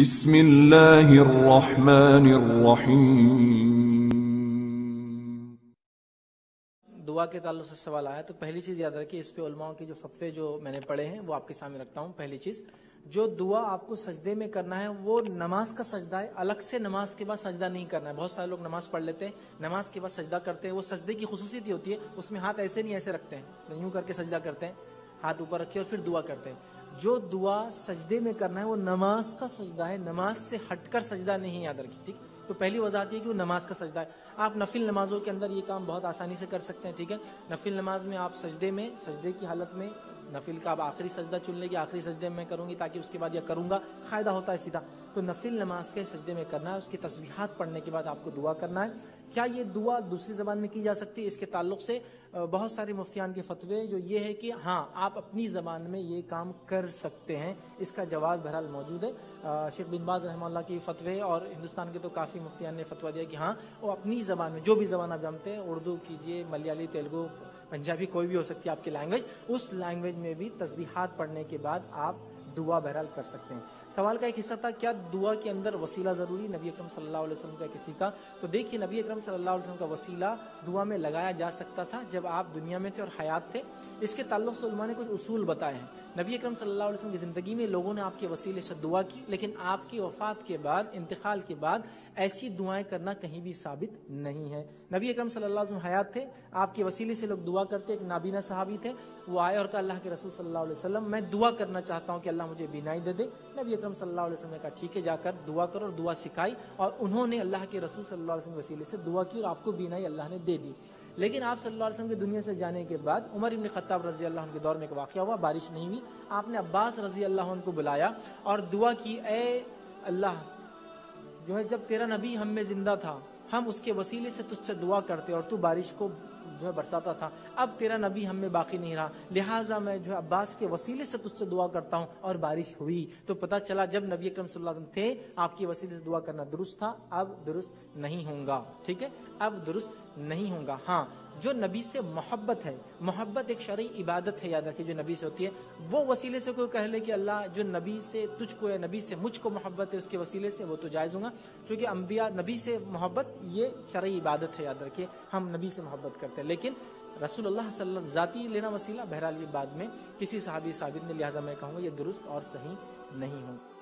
بسم الله الرحمن الرحيم. دعا کے تعلق سے سوال آیا تو پہلی چیز یاد رکھیے، اس پہ علماء کے جو فتوے جو میں نے پڑھے ہیں، وہ آپ کے سامنے رکھتا ہوں۔ پہلی چیز، جو دعا آپ کو سجدے میں کرنا ہے، وہ نماز کا سجدہ ہے۔ الگ سے نماز کے بعد سجدہ نہیں کرنا ہے۔ بہت سارے لوگ نماز پڑھ لیتے ہیں، نماز کے بعد سجدہ کرتے ہیں۔ وہ سجدے کی خصوصیت ہی ہوتی ہے، اس میں ہاتھ ایسے نہیں ایسے رکھتے ہیں۔ یوں کر کے سجدہ کرتے ہیں، ہاتھ اوپر رکھے اور پھر دعا کرتے ہیں۔ جو دعا سجدے میں کرنا ہے وہ نماز کا سجدہ ہے۔ نماز سے ہٹ کر سجدہ نہیں یاد رکھی ٹھیک تو پہلی وضاحت یہ کہ وہ نماز کا سجدہ ہے۔ آپ نفل نمازوں کے اندر یہ کام بہت آسانی سے کر سکتے ہیں، ٹھیک ہے؟ نفل نماز میں آپ سجدے میں، سجدے کی حالت میں نفل کا آپ آخری سجدہ چن لیں گے، آخری سجدے میں کروں گی تاکہ اس کے بعد یہ کروں گا، فائدہ ہوتا ہے سیدھا۔ تو نفل نماز کے سجدے میں کرنا ہے، اس کی تصویحات پڑھنے کے بعد آپ کو دعا کرنا ہے۔ کیا یہ دعا دوسری زبان میں کی جا سکتی ہے؟ اس کے تعلق سے بہت سارے مفتیان کے فتوے جو یہ ہے کہ ہاں آپ اپنی زبان میں یہ کام کر سکتے ہیں۔ اس کا جواز بہرحال موجود ہے۔ شیخ بن باز رحمہ اللہ کی فتوے اور ہندوستان کے تو کافی مفتیان نے فتویٰ دیا کہ ہاں وہ اپنی زبان میں جو بھی زبان آپ جانتے ہیں، اردو کیجیے، ملیالی، تیلگو، پنجابی، کوئی بھی ہو سکتی ہے آپ کی لینگویج، اس لینگویج میں بھی تصویحات پڑھنے کے بعد آپ دعا بہرحال کر سکتے ہیں۔ سوال کا ایک حصہ تھا، کیا دعا کے اندر وسیلہ ضروری؟ نبی اکرم صلی اللہ علیہ وسلم کا کسی کا؟ تو دیکھیے، نبی اکرم صلی اللہ علیہ وسلم کا وسیلہ دعا میں لگایا جا سکتا تھا جب آپ دنیا میں تھے اور حیات تھے۔ اس کے تعلق سے علماء نے کچھ اصول بتائے ہیں۔ نبی اکرم صلی اللہ علیہ وسلم کی زندگی میں لوگوں نے آپ کے وسیلے سے دعا کی، لیکن آپ کی وفات کے بعد، انتقال کے بعد ایسی دعائیں کرنا کہیں بھی ثابت نہیں ہے۔ نبی اکرم صلی اللہ علیہ وسلم حیات تھے، آپ کے وسیلے سے لوگ دعا کرتے، ایک نابینا صحابی تھے، وہ آئے اور کہا، اللہ کے رسول صلی اللہ علیہ وسلم، میں دعا کرنا چاہتا ہوں کہ اللہ اللہ مجھے بینائی دے دے۔ نبی اکرم صلی اللہ علیہ وسلم نے کہا، ٹھیک ہے، جا کر دعا کرو اور دعا سکھائی۔ اور انہوں نے اللہ کے رسول صلی اللہ علیہ وسلم وسیلے سے دعا کی اور آپ کو بینائی اللہ نے دے دی۔ لیکن آپ صلی اللہ علیہ وسلم کے دنیا سے جانے کے بعد عمر ابن خطاب رضی اللہ عنہ کے دور میں ایک واقعہ ہوا، بارش نہیں ہوئی۔ آپ نے عباس رضی اللہ عنہ کو بلایا اور دعا کی، اے اللہ، جو ہے، جب تیرا نبی ہم میں زندہ تھا، ہم اس کے وسیلے سے تجھ سے دعا کرتے اور تو بارش کو جو ہے برساتا تھا۔ اب تیرا نبی ہم میں باقی نہیں رہا۔ لہٰذا میں جو ہے عباس کے وسیلے سے تجھ سے دعا کرتا ہوں اور بارش ہوئی۔ تو پتہ چلا جب نبی اکرم صلی اللہ علیہ وسلم تھے، آپ کے وسیلے سے دعا کرنا درست تھا۔ اب درست نہیں ہوں گا۔ ٹھیک ہے؟ اب درست نہیں ہوں گا۔ ہاں جو نبی سے محبت ہے، محبت ایک شرعی عبادت ہے، یاد رکھیے، جو نبی سے ہوتی ہے، وہ وسیلے سے کوئی کہہ لے کہ اللہ، جو نبی سے تجھ کو ہے نبی سے مجھ کو محبت ہے، اس کے وسیلے سے وہ تو جائز ہوں گا۔ کیونکہ انبیاء نبی سے محبت، یہ شرعی عبادت ہے، یاد رکھیے، ہم نبی سے محبت کرتے ہیں۔ لیکن رسول اللہ صلی اللہ علیہ وسلم ذاتی لینا وسیلہ، بہرحال یہ بعد میں کسی صحابی ثابت نے لہٰذا میں کہوں گا یہ درست اور صحیح نہیں ہوں۔